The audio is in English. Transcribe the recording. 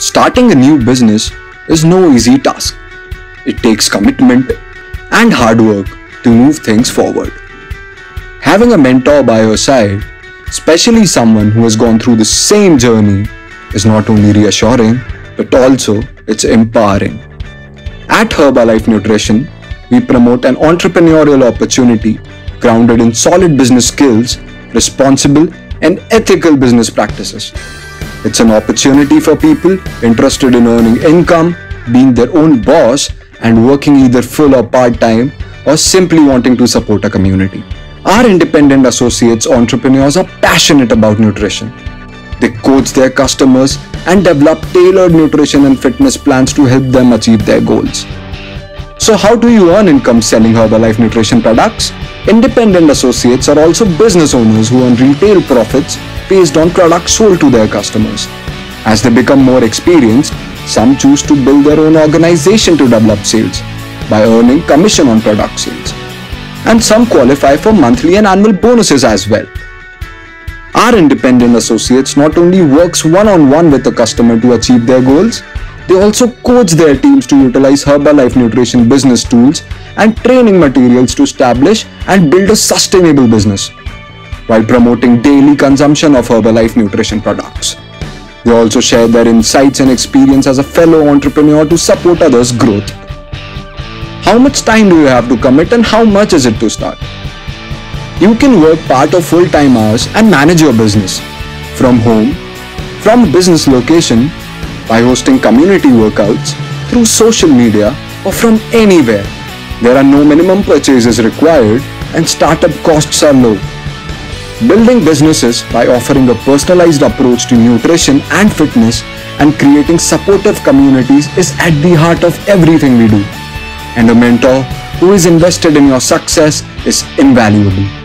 Starting a new business is no easy task. It takes commitment and hard work to move things forward. Having a mentor by your side, especially someone who has gone through the same journey, is not only reassuring but also it's empowering. At Herbalife Nutrition, we promote an entrepreneurial opportunity grounded in solid business skills, responsible and ethical business practices. It's an opportunity for people interested in earning income, being their own boss, and working either full or part time, or simply wanting to support a community. Our independent associates entrepreneurs are passionate about nutrition. They coach their customers and develop tailored nutrition and fitness plans to help them achieve their goals. So, how do you earn income selling Herbalife nutrition products? Independent associates are also business owners who earn retail profits based on products sold to their customers. As they become more experienced, some choose to build their own organization to develop sales by earning commission on product sales. And some qualify for monthly and annual bonuses as well. Our independent associates not only works one-on-one with the customer to achieve their goals, they also coach their teams to utilize Herbalife nutrition business tools and training materials to establish and build a sustainable business while promoting daily consumption of Herbalife nutrition products. They also share their insights and experience as a fellow entrepreneur to support others' growth. How much time do you have to commit and how much is it to start? You can work part of full-time hours and manage your business from home, from business location, by hosting community workouts, through social media or from anywhere. There are no minimum purchases required and startup costs are low. Building businesses by offering a personalized approach to nutrition and fitness and creating supportive communities is at the heart of everything we do. And a mentor who is invested in your success is invaluable.